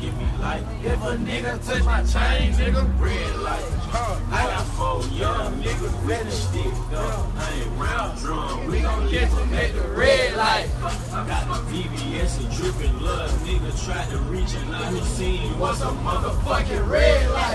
give me life. If a nigga touch my chain, nigga, red light. I got four young niggas ready stick up. I ain't round drum, we gon' get to make the red light. I Got the VVS and dripping love, Nigga tried to reach and I ain't seen what's a motherfucking red light.